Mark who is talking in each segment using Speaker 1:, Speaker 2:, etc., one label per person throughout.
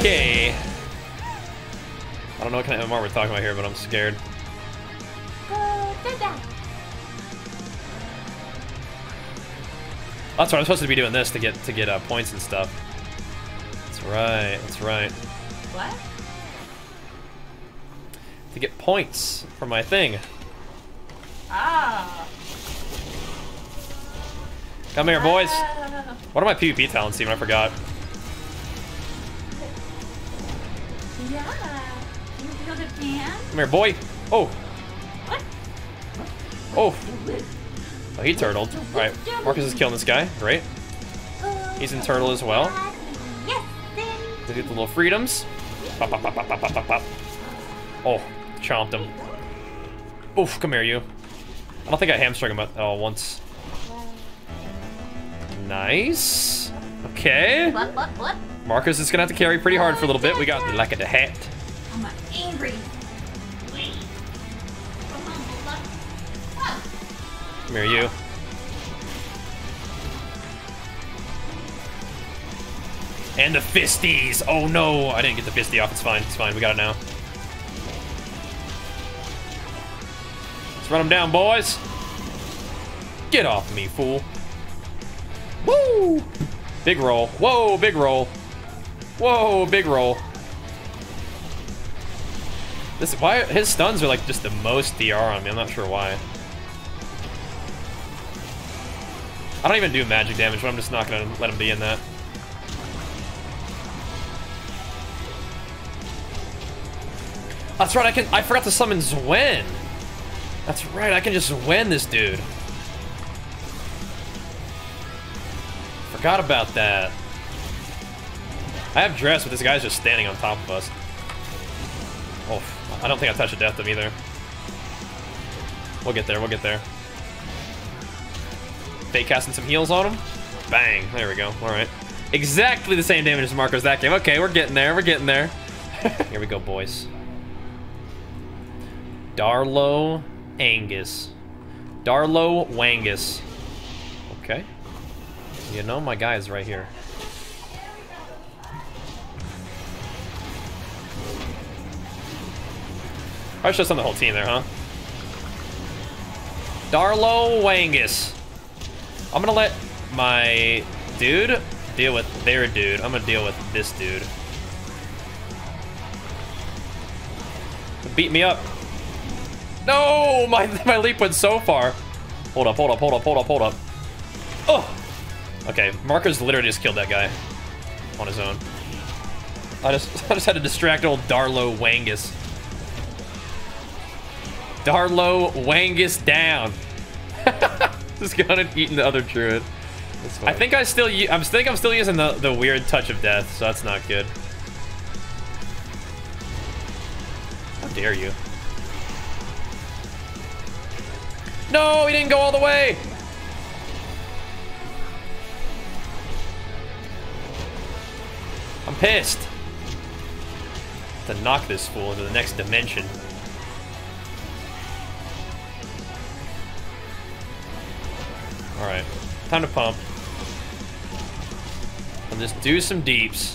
Speaker 1: I don't know what kind of MMR we're talking about here, but I'm scared. That's why I'm supposed to be doing this to get to get uh, points and stuff. That's right. That's right.
Speaker 2: What?
Speaker 1: To get points for my thing.
Speaker 2: Ah.
Speaker 1: Come here, boys.
Speaker 2: Ah.
Speaker 1: What are my PvP talents even? I forgot.
Speaker 2: Yeah. You feel the pan?
Speaker 1: Come here, boy. Oh.
Speaker 2: What?
Speaker 1: Oh. Oh, he turtled. Alright, Marcus is killing this guy. Great. He's in turtle as well.
Speaker 2: Yes.
Speaker 1: They get the little freedoms. Pop, pop, pop, pop, pop, pop, pop. Oh, chomped him. Oof, come here, you. I don't think I hamstrung him at all once. Nice. Okay.
Speaker 2: What? What? What?
Speaker 1: Marcus is gonna have to carry pretty hard for a little bit. We got the lack of the hat.
Speaker 2: I'm angry.
Speaker 1: Come here, you. And the fisties! Oh no, I didn't get the fisty off. It's fine. It's fine. We got it now. Let's run them down, boys. Get off me, fool. Woo! Big roll. Whoa, big roll. Whoa, big roll. This why his stuns are like just the most DR on me. I'm not sure why. I don't even do magic damage, but I'm just not gonna let him be in that. That's right, I can I forgot to summon Xuen. That's right, I can just win this dude. Forgot about that. I have dress, but this guy's just standing on top of us. Oh, I don't think I touched a death them either. We'll get there, we'll get there. Fake casting some heals on him. Bang, there we go, all right. Exactly the same damage as Marco's that game. Okay, we're getting there, we're getting there. Here we go, boys. Darlow Angus. Darlow Wangus. Okay. You know my guy is right here. I should have the whole team there, huh? Darlo Wangus. I'm gonna let my dude deal with their dude. I'm gonna deal with this dude. Beat me up. No, my my leap went so far. Hold up, hold up, hold up, hold up, hold up. Oh. Okay, Marcus literally just killed that guy on his own. I just I just had to distract old Darlo Wangus. Darlow Wangus down. just gone and eaten the other druid. I think I still I'm think I'm still using the the weird touch of death, so that's not good. How dare you? No, he didn't go all the way. I'm pissed. To knock this fool into the next dimension. Alright. Time to pump. And just do some deeps.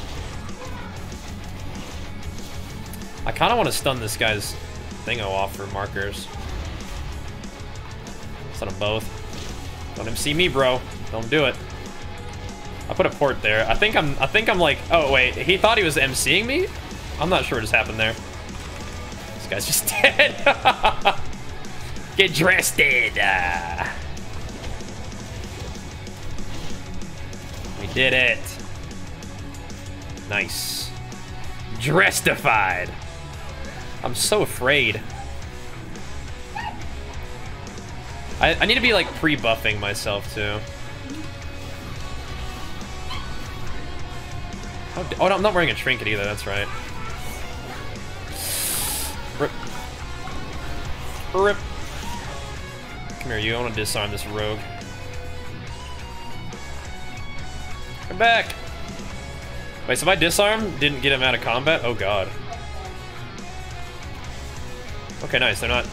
Speaker 1: I kind of want to stun this guy's thingo off for Marcus. Stun them both. Don't see me, bro. Don't do it. I put a port there. I think I'm. I think I'm like. Oh wait, he thought he was MCing me. I'm not sure what just happened there. This guy's just dead. Get dressed. Uh. Did it. Nice. Drestified. I'm so afraid. I, I need to be like pre-buffing myself too. Oh, oh no, I'm not wearing a trinket either, that's right. Rip. Rip. Come here, you. Want to disarm this rogue. Come back! Wait, so my disarm, didn't get him out of combat? Oh god. Okay, nice. They're not...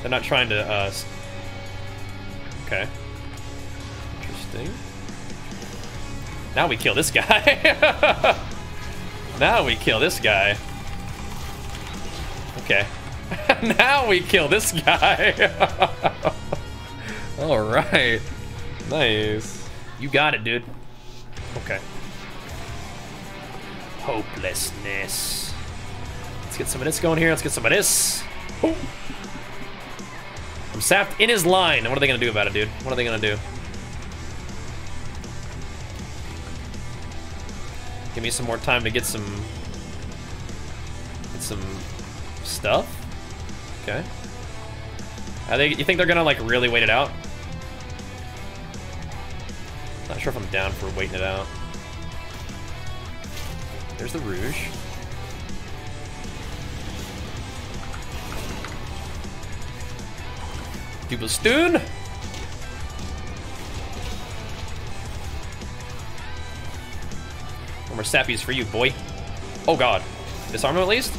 Speaker 1: They're not trying to, uh... Okay. Interesting. Now we kill this guy. now we kill this guy. Okay. now we kill this guy. All right. Nice. You got it, dude. Okay. Hopelessness. Let's get some of this going here. Let's get some of this. Ooh. I'm sapped in his line. What are they gonna do about it, dude? What are they gonna do? Give me some more time to get some... Get some stuff? Okay. Are they, you think they're gonna, like, really wait it out? Not sure if I'm down for waiting it out. There's the Rouge. Dubelstoon! No more sappies for you, boy. Oh god. Disarm him at least?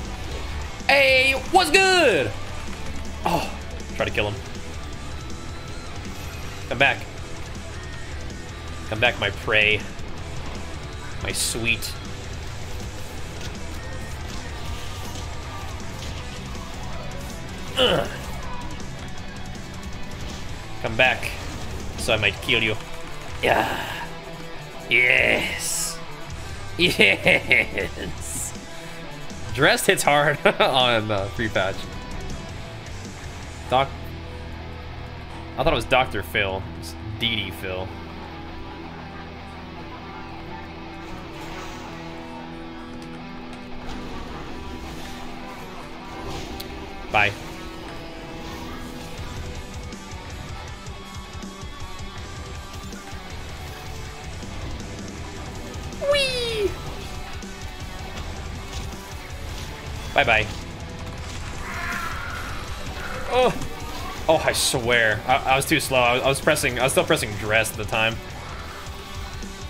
Speaker 1: Hey, what's good? Oh, try to kill him. Come back. Come back, my prey. My sweet. Ugh. Come back, so I might kill you. Yeah. Yes. Yes. Dressed hits hard on uh, free patch. Doc. I thought it was Dr. Phil. DD Phil. Bye. Whee! Bye bye. Oh, oh! I swear, I, I was too slow. I was, I was pressing. I was still pressing dress at the time.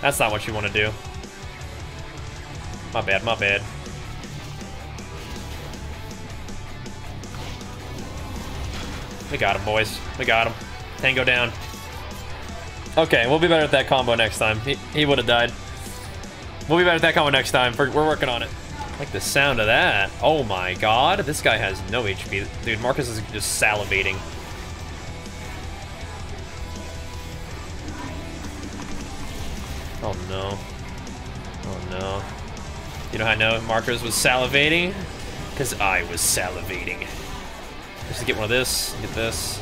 Speaker 1: That's not what you want to do. My bad. My bad. We got him, boys. We got him. Tango down. Okay, we'll be better at that combo next time. He, he would have died. We'll be better at that combo next time. We're, we're working on it. I like the sound of that. Oh my god. This guy has no HP. Dude, Marcus is just salivating. Oh no. Oh no. You know how I know Marcus was salivating? Because I was salivating. Just get one of this, get this.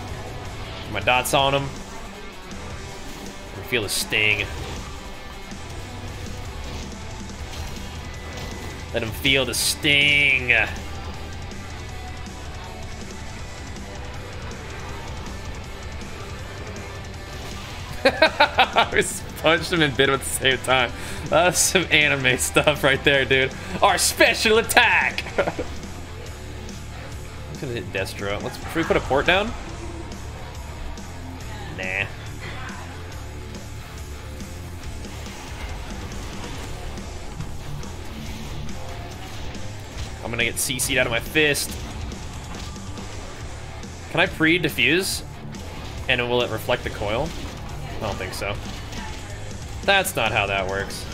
Speaker 1: Get my dots on him. And feel the sting. Let him feel the sting. I punched him and bit him at the same time. That's some anime stuff right there, dude. Our special attack! Hit Destro. Let's, should we put a port down? Nah. I'm gonna get CC'd out of my fist. Can I pre-diffuse? And will it reflect the coil? I don't think so. That's not how that works.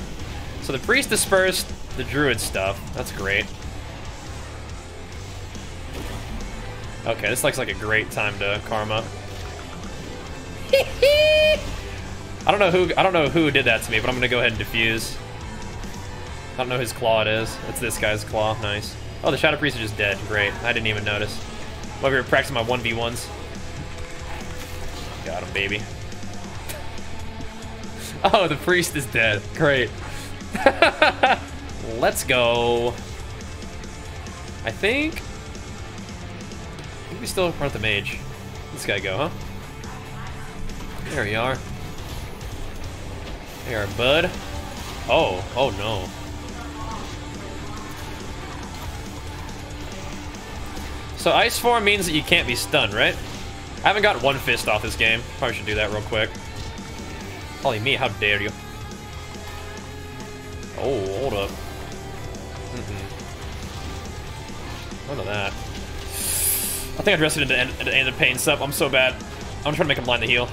Speaker 1: So the priest dispersed the druid stuff. That's great. Okay, this looks like a great time to karma. I don't know who I don't know who did that to me, but I'm gonna go ahead and defuse. I don't know whose claw it is. It's this guy's claw. Nice. Oh, the Shadow Priest is just dead. Great. I didn't even notice. I'm over here practicing my 1v1s. Got him, baby. Oh, the priest is dead. Great. Let's go. I think... We still front the mage. This guy go, huh? There we are. There, bud. Oh, oh no. So ice form means that you can't be stunned, right? I haven't got one fist off this game. Probably should do that real quick. Holy me, how dare you. Oh, hold up. Mm -mm. None of that. I think I dressed it into, into, into pain stuff. I'm so bad. I'm trying to make him blind the heal.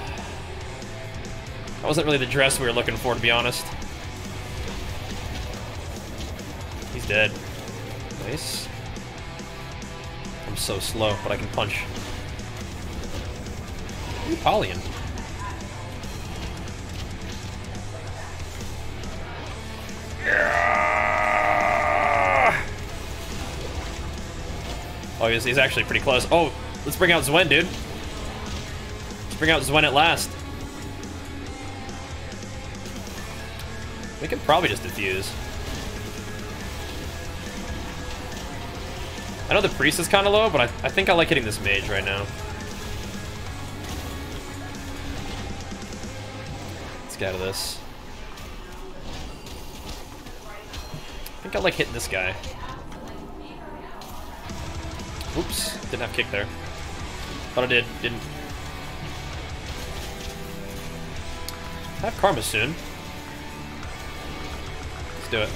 Speaker 1: That wasn't really the dress we were looking for, to be honest. He's dead. Nice. I'm so slow, but I can punch. Ooh, Polian. Oh, he's, he's actually pretty close. Oh, let's bring out Xuen, dude. Let's bring out Xuen at last. We can probably just defuse. I know the priest is kind of low, but I, I think I like hitting this mage right now. Let's get out of this. I think I like hitting this guy. Oops, didn't have kick there. Thought I did, didn't. I have Karma soon. Let's do it.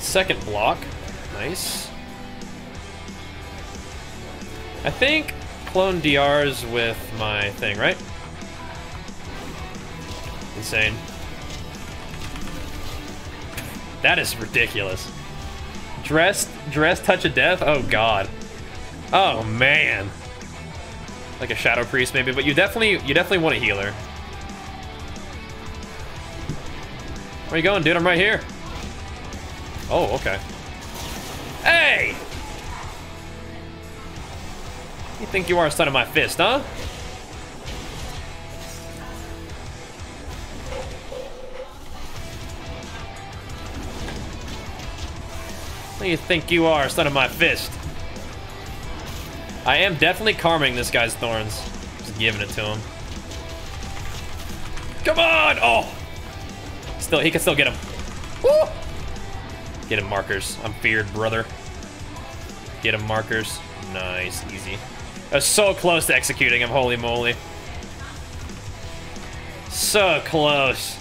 Speaker 1: Second block. Nice. I think clone DRs with my thing, right? Insane. That is ridiculous. Dressed, dress, touch of death? Oh god. Oh man. Like a shadow priest maybe, but you definitely you definitely want a healer. Where you going, dude? I'm right here. Oh, okay. Hey! You think you are a son of my fist, huh? Who do you think you are, son of my fist? I am definitely karming this guy's thorns. Just giving it to him. Come on! Oh! Still, he can still get him. Woo! Get him Marcus. I'm feared, brother. Get him Marcus. Nice, easy. I was so close to executing him, holy moly. So close.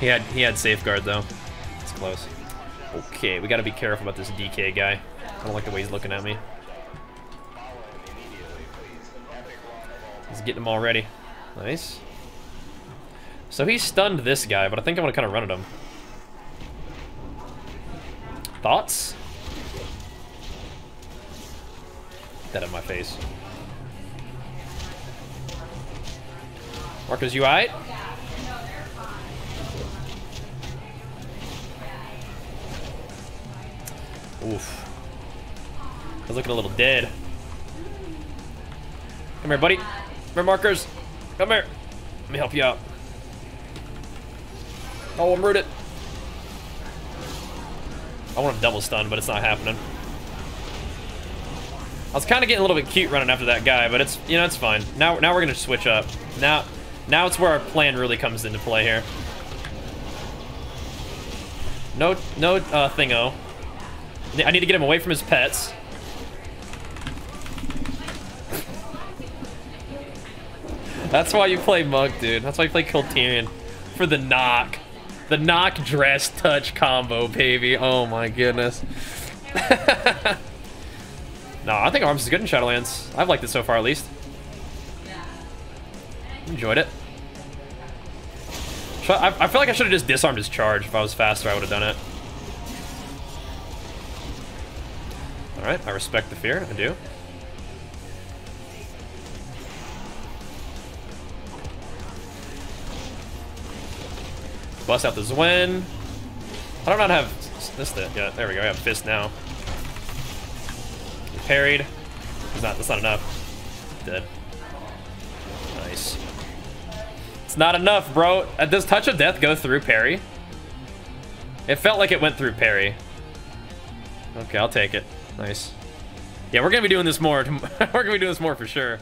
Speaker 1: He had he had safeguard though. Close. Okay, we gotta be careful about this DK guy. I don't like the way he's looking at me. He's getting him already. Nice. So he stunned this guy, but I think I'm gonna kind of run at him. Thoughts? That in my face. Marcus, you alright? Oof. I was looking a little dead. Come here, buddy. Come here, Marcus. Come here. Let me help you out. Oh, I'm rooted. I want to double stun, but it's not happening. I was kind of getting a little bit cute running after that guy, but it's, you know, it's fine. Now, now we're going to switch up. Now, now it's where our plan really comes into play here. No, no uh, thingo. I need to get him away from his pets. That's why you play Monk, dude. That's why you play Kul Tiran. For the knock. The knock dress touch combo, baby. Oh my goodness. no, I think Arms is good in Shadowlands. I've liked it so far, at least. Enjoyed it. I feel like I should have just disarmed his charge. If I was faster, I would have done it. Alright, I respect the fear. I do. Bust out the Xuen. I do not have this. Yeah, there we go. I have Fist now. Parried. It's not. That's not enough. Dead. Nice. It's not enough, bro. Uh, does Touch of Death go through parry? It felt like it went through parry. Okay, I'll take it. Nice. Yeah, we're gonna be doing this more. we're gonna be doing this more for sure.